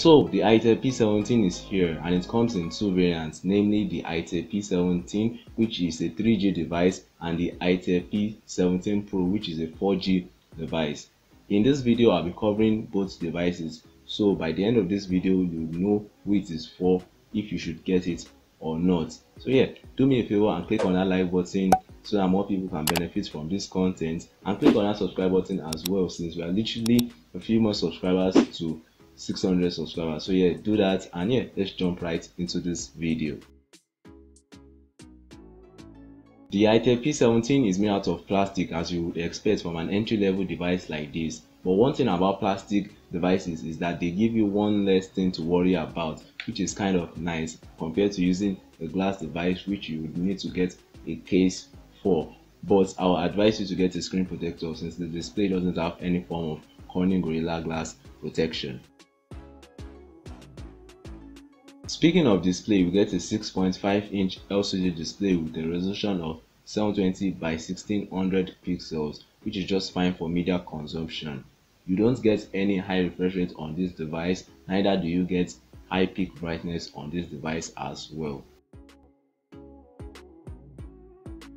So the ITEL P17 is here and it comes in two variants namely the ITEL P17 which is a 3G device and the ITEL P17 Pro which is a 4G device. In this video I'll be covering both devices so by the end of this video you'll know who it is for if you should get it or not. So yeah do me a favor and click on that like button so that more people can benefit from this content and click on that subscribe button as well since we are literally a few more subscribers to 600 subscribers. So yeah do that. And yeah let's jump right into this video. The itel p17 is made out of plastic as you would expect from an entry-level device like this. But one thing about plastic devices is that they give you one less thing to worry about which is kind of nice compared to using a glass device which you would need to get a case for. But i will advise you to get a screen protector since the display doesn't have any form of corning gorilla glass protection Speaking of display, we get a 6.5 inch LCD display with a resolution of 720 by 1600 pixels, which is just fine for media consumption. You don't get any high refresh rate on this device, neither do you get high peak brightness on this device as well.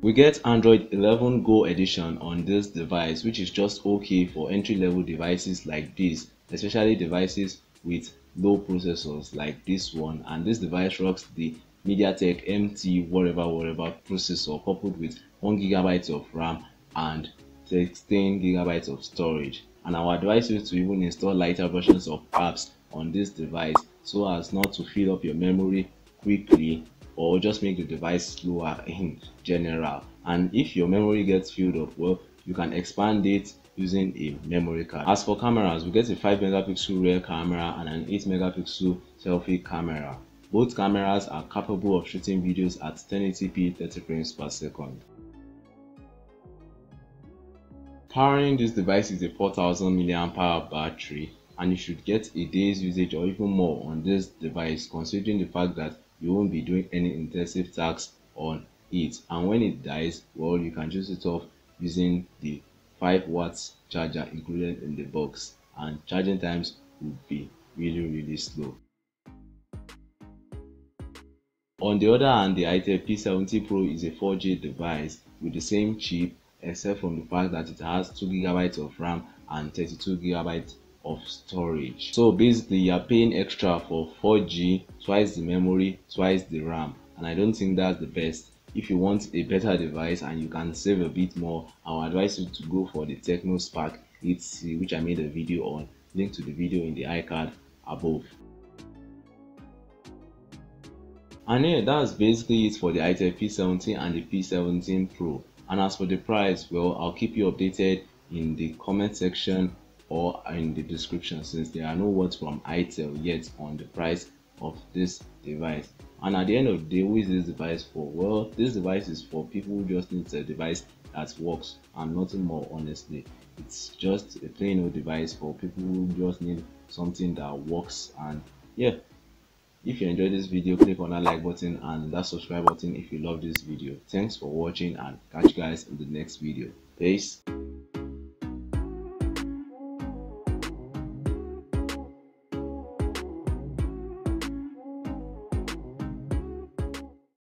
We get Android 11 Go edition on this device which is just okay for entry level devices like this, especially devices with low processors like this one. And this device rocks the MediaTek MT whatever whatever processor coupled with 1 gigabyte of RAM and 16 gigabytes of storage. And I would advise you to even install lighter versions of apps on this device so as not to fill up your memory quickly or just make the device slower in general. And if your memory gets filled up well you can expand it using a memory card. As for cameras, we get a 5 megapixel rear camera and an 8 megapixel selfie camera. Both cameras are capable of shooting videos at 1080p 30 frames per second. Powering this device is a 4000 mAh battery and you should get a day's usage or even more on this device considering the fact that you won't be doing any intensive tasks on it and when it dies well you can just it off using the 5 watts charger included in the box and charging times would be really really slow. On the other hand, the itel P17 Pro is a 4G device with the same chip except from the fact that it has 2GB of RAM and 32GB of storage. So basically you're paying extra for 4G, twice the memory, twice the RAM and I don't think that's the best if you want a better device and you can save a bit more i would advise you to go for the Tecno Spark. 8c uh, which i made a video on. Link to the video in the icard above. And yeah that's basically it for the itel p17 and the p17 pro. And as for the price well i'll keep you updated in the comment section or in the description since there are no words from itel yet on the price of this device and at the end of the day who is this device for? Well this device is for people who just need a device that works and nothing more honestly. It's just a plain old device for people who just need something that works. And yeah if you enjoyed this video click on that like button and that subscribe button if you love this video. Thanks for watching and catch you guys in the next video. Peace